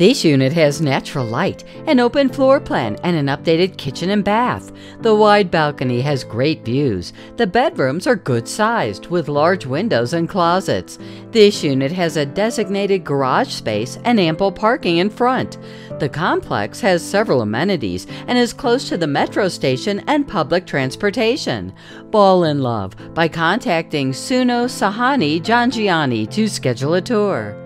This unit has natural light, an open floor plan, and an updated kitchen and bath. The wide balcony has great views. The bedrooms are good sized, with large windows and closets. This unit has a designated garage space and ample parking in front. The complex has several amenities and is close to the metro station and public transportation. Fall in love by contacting Sunno Sahani Jhangiani to schedule a tour.